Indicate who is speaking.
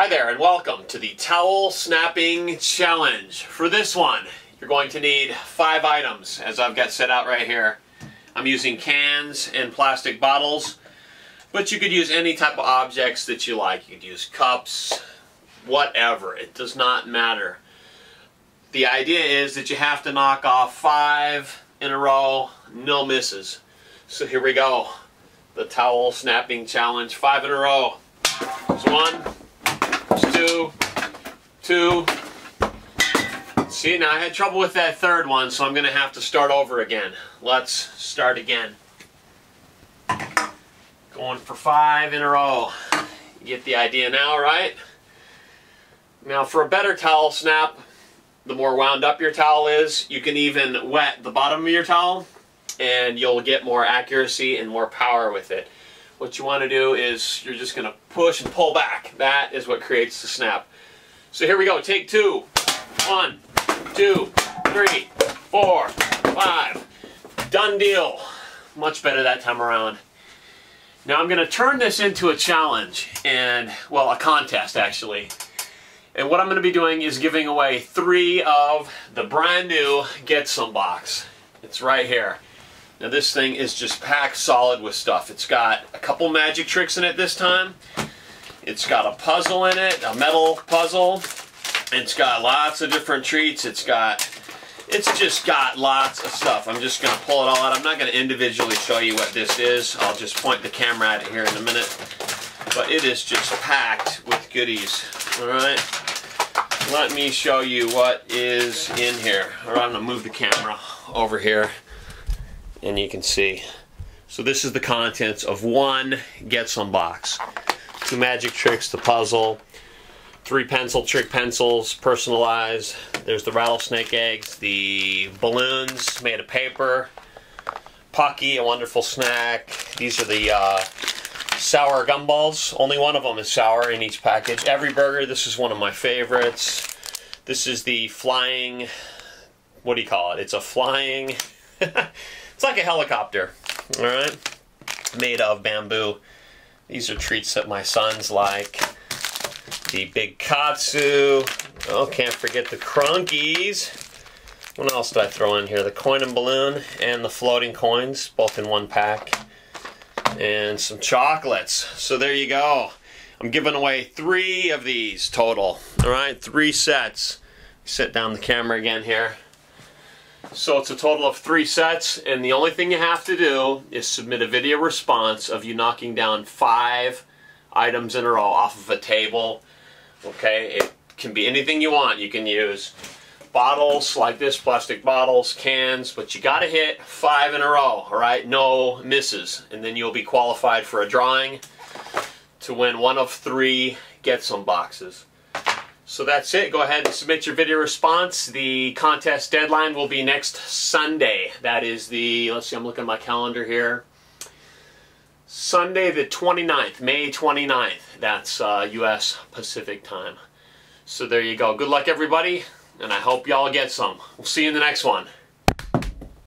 Speaker 1: Hi there and welcome to the Towel Snapping Challenge. For this one, you're going to need five items as I've got set out right here. I'm using cans and plastic bottles, but you could use any type of objects that you like. You could use cups, whatever. It does not matter. The idea is that you have to knock off five in a row, no misses. So here we go. The Towel Snapping Challenge, five in a row. There's one, two, two. See, now I had trouble with that third one, so I'm going to have to start over again. Let's start again. Going for five in a row. You get the idea now, right? Now, for a better towel snap, the more wound up your towel is, you can even wet the bottom of your towel, and you'll get more accuracy and more power with it what you want to do is you're just going to push and pull back. That is what creates the snap. So here we go. Take two. One, two, three, four, five. Done deal. Much better that time around. Now I'm going to turn this into a challenge and, well, a contest actually. And what I'm going to be doing is giving away three of the brand new Get Some box. It's right here. Now this thing is just packed solid with stuff. It's got a couple magic tricks in it this time. It's got a puzzle in it, a metal puzzle. It's got lots of different treats. It's got, it's just got lots of stuff. I'm just going to pull it all out. I'm not going to individually show you what this is. I'll just point the camera at it here in a minute. But it is just packed with goodies. Alright? Let me show you what is in here. Alright, I'm going to move the camera over here and you can see. So this is the contents of one Get Some box. Two magic tricks, the puzzle, three pencil trick pencils, personalized. There's the rattlesnake eggs, the balloons made of paper, Pocky, a wonderful snack. These are the uh, sour gumballs. Only one of them is sour in each package. Every burger, this is one of my favorites. This is the flying, what do you call it? It's a flying It's like a helicopter, all right, made of bamboo. These are treats that my sons like. The big katsu. Oh, can't forget the crunkies. What else did I throw in here? The coin and balloon and the floating coins, both in one pack. And some chocolates. So there you go. I'm giving away three of these total. All right, three sets. Set down the camera again here. So it's a total of three sets, and the only thing you have to do is submit a video response of you knocking down five items in a row off of a table. Okay, it can be anything you want. You can use bottles like this, plastic bottles, cans, but you gotta hit five in a row, alright? No misses. And then you'll be qualified for a drawing to win one of three Get Some boxes. So that's it. Go ahead and submit your video response. The contest deadline will be next Sunday. That is the, let's see, I'm looking at my calendar here. Sunday the 29th, May 29th. That's uh, U.S. Pacific time. So there you go. Good luck, everybody, and I hope y'all get some. We'll see you in the next one.